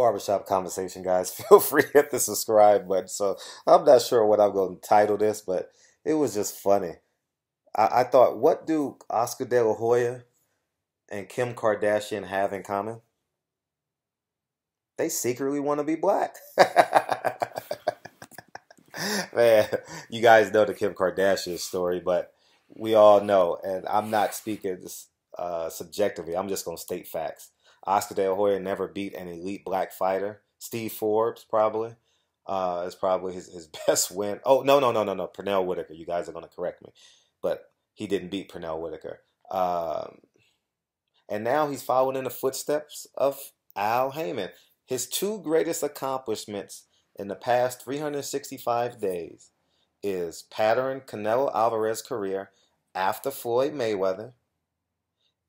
barbershop conversation, guys. Feel free to hit the subscribe button. So I'm not sure what I'm going to title this, but it was just funny. I, I thought, what do Oscar De La Hoya and Kim Kardashian have in common? They secretly want to be black. Man, you guys know the Kim Kardashian story, but we all know, and I'm not speaking uh, subjectively. I'm just going to state facts. Oscar De La Hoya never beat an elite black fighter. Steve Forbes probably uh, is probably his, his best win. Oh no no no no no Pernell Whitaker. You guys are going to correct me, but he didn't beat Pernell Whitaker. Um, and now he's following in the footsteps of Al Haymon. His two greatest accomplishments in the past 365 days is pattern Canelo Alvarez's career after Floyd Mayweather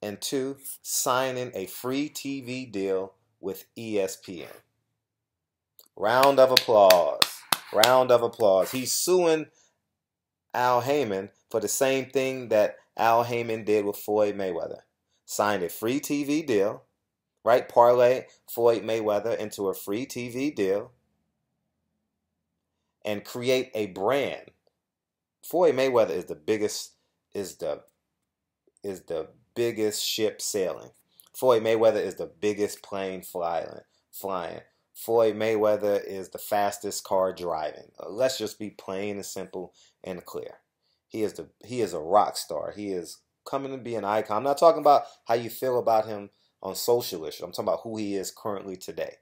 and two, signing a free TV deal with ESPN. Round of applause. Round of applause. He's suing Al Haymon for the same thing that Al Haymon did with Floyd Mayweather. Signed a free TV deal, right? Parlay Floyd Mayweather into a free TV deal and create a brand. Floyd Mayweather is the biggest, is the, is the biggest ship sailing. Floyd Mayweather is the biggest plane flying. Flying. Floyd Mayweather is the fastest car driving. Uh, let's just be plain and simple and clear. He is the he is a rock star. He is coming to be an icon. I'm not talking about how you feel about him on social issues. I'm talking about who he is currently today.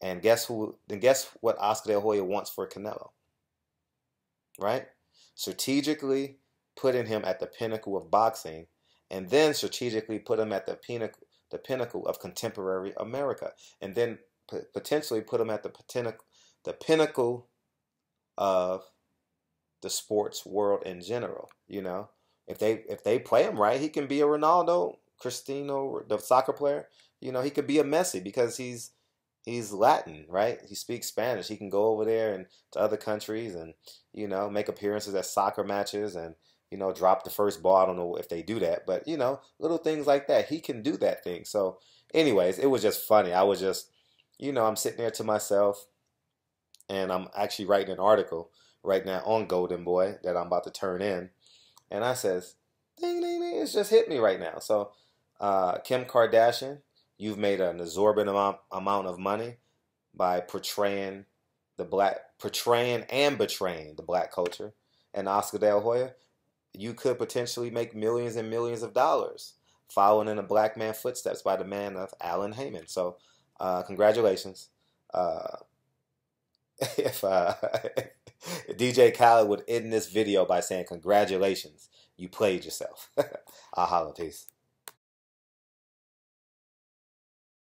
And guess who? Then guess what Oscar De La Hoya wants for Canelo? Right? Strategically putting him at the pinnacle of boxing and then strategically put him at the pinnacle, the pinnacle of contemporary America, and then potentially put him at the pinnacle, the pinnacle of the sports world in general. You know, if they if they play him right, he can be a Ronaldo, Cristiano, the soccer player. You know, he could be a Messi because he's he's Latin, right? He speaks Spanish. He can go over there and to other countries and you know make appearances at soccer matches and you know, drop the first ball. I don't know if they do that, but you know, little things like that. He can do that thing. So, anyways, it was just funny. I was just, you know, I'm sitting there to myself, and I'm actually writing an article right now on Golden Boy that I'm about to turn in, and I says, ding ding ding, it's just hit me right now. So, uh, Kim Kardashian, you've made an exorbitant amount amount of money by portraying the black, portraying and betraying the black culture, and Oscar De La Hoya you could potentially make millions and millions of dollars following in a black man footsteps by the man of Alan Haymon. So, uh, congratulations. Uh, if uh, DJ Khaled would end this video by saying, Congratulations, you played yourself. I'll holla, peace.